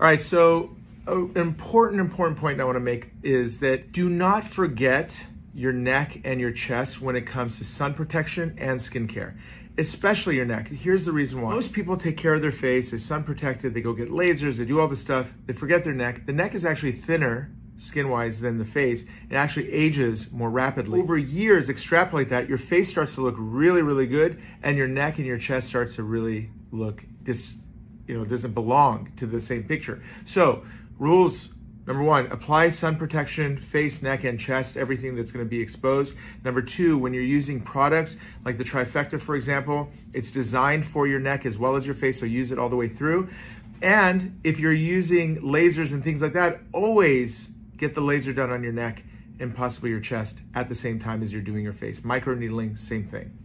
All right, so an important, important point I want to make is that do not forget your neck and your chest when it comes to sun protection and skincare, especially your neck. Here's the reason why. Most people take care of their face, they sun protected, they go get lasers, they do all this stuff, they forget their neck. The neck is actually thinner skin-wise than the face. It actually ages more rapidly. Over years, extrapolate that, your face starts to look really, really good, and your neck and your chest starts to really look dis, you know, doesn't belong to the same picture. So rules Number one, apply sun protection, face, neck, and chest, everything that's gonna be exposed. Number two, when you're using products like the trifecta, for example, it's designed for your neck as well as your face, so use it all the way through. And if you're using lasers and things like that, always get the laser done on your neck and possibly your chest at the same time as you're doing your face. Microneedling, same thing.